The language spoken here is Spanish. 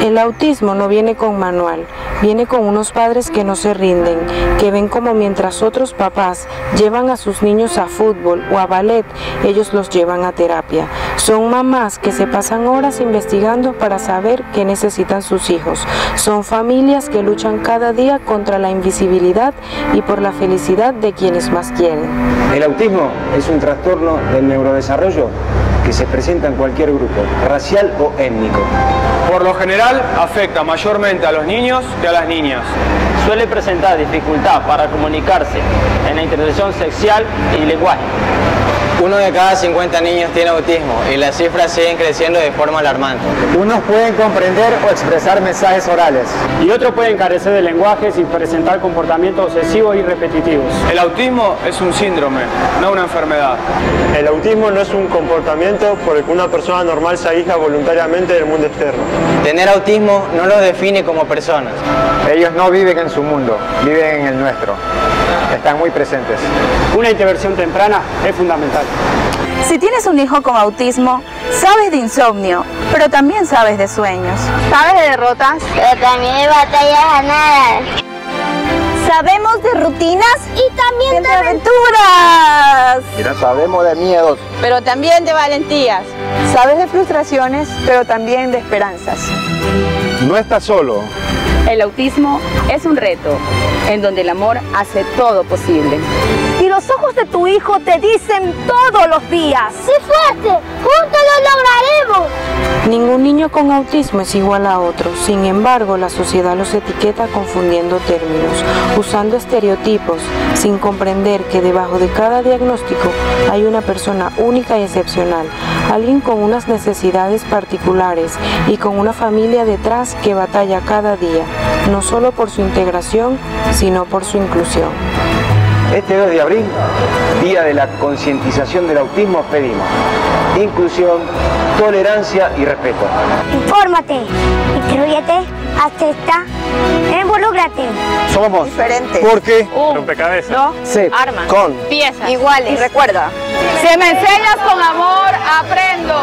El autismo no viene con manual, viene con unos padres que no se rinden, que ven como mientras otros papás llevan a sus niños a fútbol o a ballet, ellos los llevan a terapia. Son mamás que se pasan horas investigando para saber qué necesitan sus hijos. Son familias que luchan cada día contra la invisibilidad y por la felicidad de quienes más quieren. El autismo es un trastorno del neurodesarrollo que se presenta en cualquier grupo, racial o étnico. Por lo general, afecta mayormente a los niños que a las niñas. Suele presentar dificultad para comunicarse en la interacción sexual y lenguaje. Uno de cada 50 niños tiene autismo y las cifras siguen creciendo de forma alarmante. Unos pueden comprender o expresar mensajes orales. Y otros pueden carecer de lenguaje sin presentar comportamientos obsesivos y repetitivos. El autismo es un síndrome, no una enfermedad. El autismo no es un comportamiento por el que una persona normal se aísla voluntariamente del mundo externo. Tener autismo no los define como personas. Ellos no viven en su mundo, viven en el nuestro. Están muy presentes. Una intervención temprana es fundamental. Si tienes un hijo con autismo, sabes de insomnio, pero también sabes de sueños. Sabes de derrotas, pero también de batallas ganadas. Sabemos de rutinas y también de, de aventuras. Mira, sabemos de miedos, pero también de valentías. Sabes de frustraciones, pero también de esperanzas. No estás solo. El autismo es un reto en donde el amor hace todo posible. Y los ojos de tu hijo te dicen todos los días. ¡Sí fuerte! ¡Juntos lo lograremos! Ningún niño con autismo es igual a otro, sin embargo la sociedad los etiqueta confundiendo términos, usando estereotipos, sin comprender que debajo de cada diagnóstico hay una persona única y excepcional, alguien con unas necesidades particulares y con una familia detrás que batalla cada día, no solo por su integración, sino por su inclusión. Este 2 de abril, Día de la Concientización del Autismo, pedimos inclusión, tolerancia y respeto. Infórmate, instruyete, acepta, involúcrate. Somos diferentes. Porque un, rompecabezas, no, se, armas, con, piezas, iguales. Y recuerda, si me enseñas con amor, aprendo.